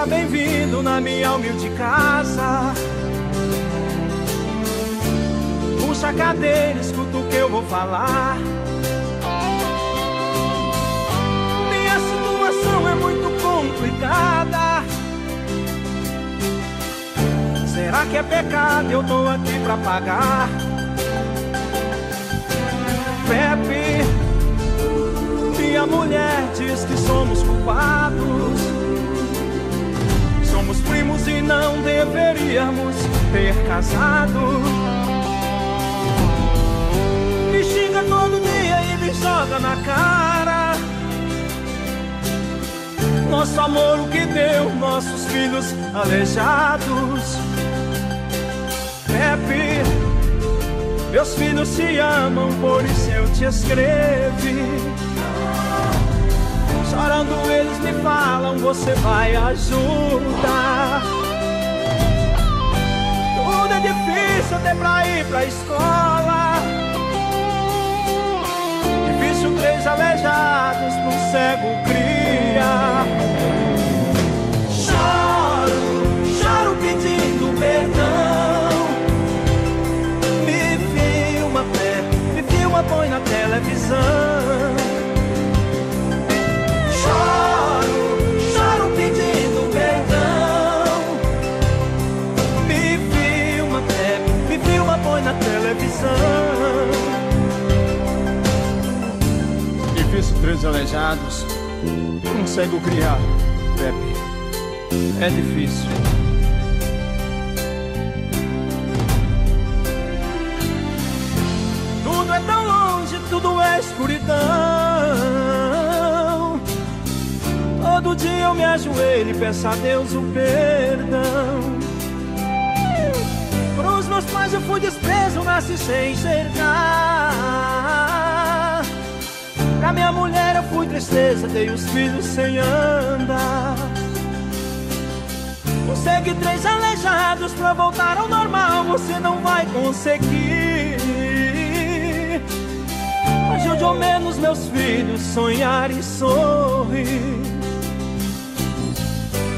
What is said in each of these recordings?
Seja bem-vindo na minha humilde casa. Puxa a cadeira, escuta o que eu vou falar. Minha situação é muito complicada. Será que é pecado? Eu tô aqui pra pagar. Pepe, minha mulher diz que somos culpados. Primos e não deveríamos ter casado. Me xinga todo dia e me joga na cara. Nosso amor, o que deu, nossos filhos aleijados. Pepe, meus filhos te amam, por isso eu te escrevi. Chorando eles me falam, você vai ajudar. Tudo é difícil até pra ir pra escola. Difícil três aleijados pra um cego criar. Choro, choro pedindo perdão. Me filma, Pepe, me filma, põe na televisão. Difícil três aleijados, um criar, Pepe. É difícil. Tudo é tão longe, tudo é escuridão. Todo dia eu me ajoelho e peço a Deus o perdão. Nasci sem enxergar. Pra minha mulher eu fui tristeza, dei os filhos sem andar. Consegue três aleijados pra voltar ao normal, você não vai conseguir. Ajude ao menos meus filhos sonhar e sorrir.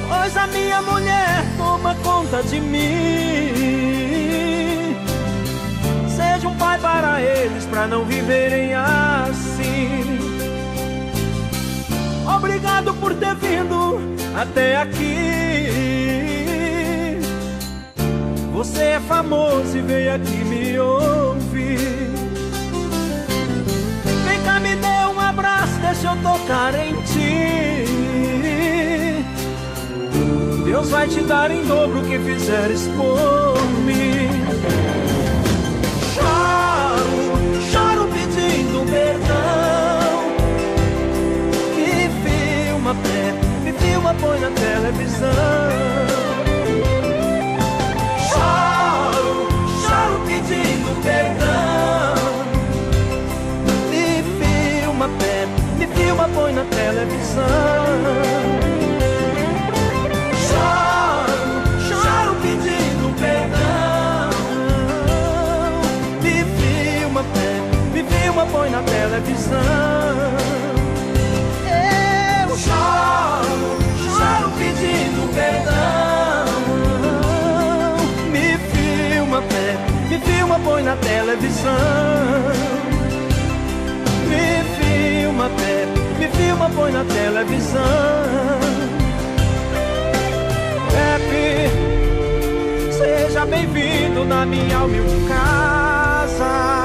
Pois a minha mulher toma conta de mim. Pra não viverem assim. Obrigado por ter vindo até aqui. Você é famoso e veio aqui me ouvir. Vem cá, me dê um abraço, deixa eu tocar em ti. Deus vai te dar em dobro o que fizeres por mim. Põe na televisão. Na televisão. Me filma, Pepe, me filma, põe na televisão. Pepe, seja bem-vindo na minha humilde casa.